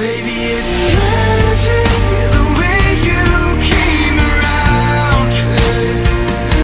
baby, it's